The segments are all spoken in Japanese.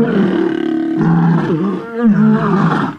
Oh, my God.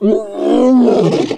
Mm-hmm.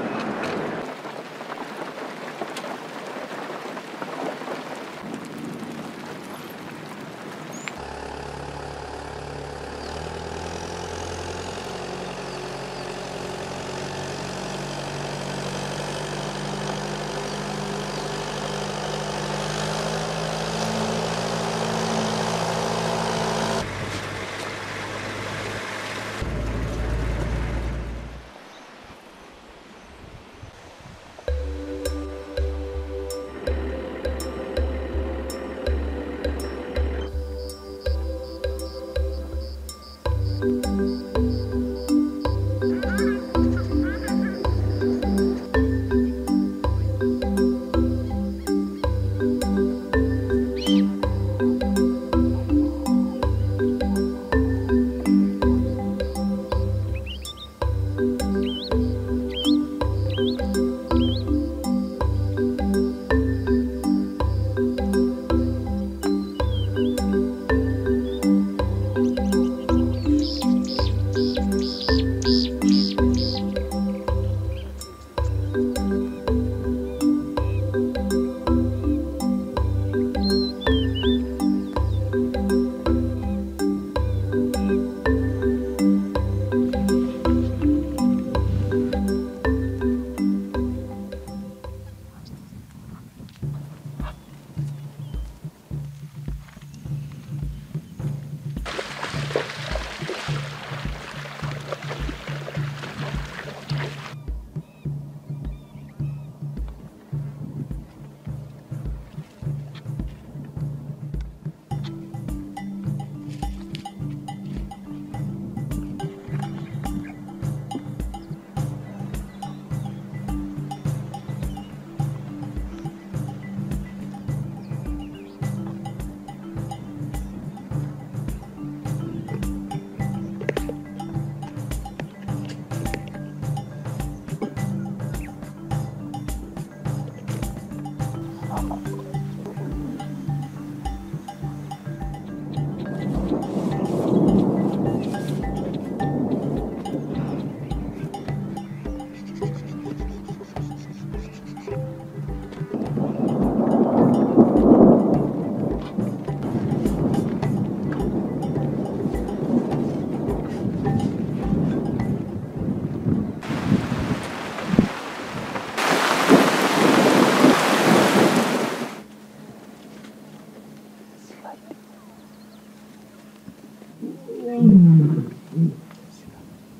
う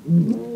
ん